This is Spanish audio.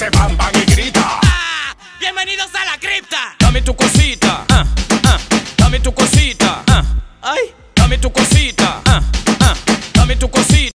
se y grita. Ah, bienvenidos a la cripta. Dame tu cosita, ah, ah, dame tu cosita, ah, ay, dame tu cosita, ah, ah, dame tu cosita.